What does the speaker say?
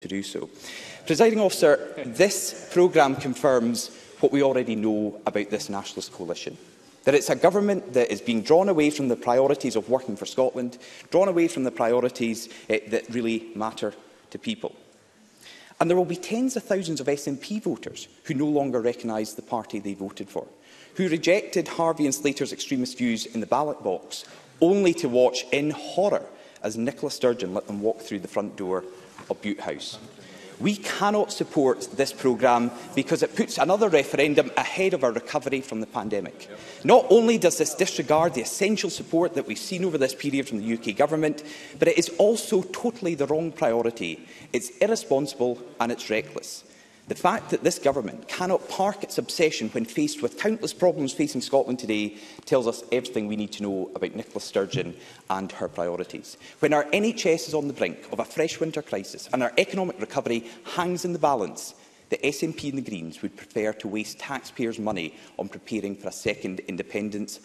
to do so. Presiding officer, this programme confirms what we already know about this nationalist coalition. That it's a government that is being drawn away from the priorities of working for Scotland, drawn away from the priorities eh, that really matter to people. And there will be tens of thousands of SNP voters who no longer recognise the party they voted for, who rejected Harvey and Slater's extremist views in the ballot box, only to watch in horror as Nicola Sturgeon let them walk through the front door of Butte House. We cannot support this programme because it puts another referendum ahead of our recovery from the pandemic. Not only does this disregard the essential support that we've seen over this period from the UK Government, but it is also totally the wrong priority. It's irresponsible and it's reckless. The fact that this government cannot park its obsession when faced with countless problems facing Scotland today tells us everything we need to know about Nicola Sturgeon and her priorities. When our NHS is on the brink of a fresh winter crisis and our economic recovery hangs in the balance, The SNP and the Greens would prefer to waste taxpayers' money on preparing for a second independence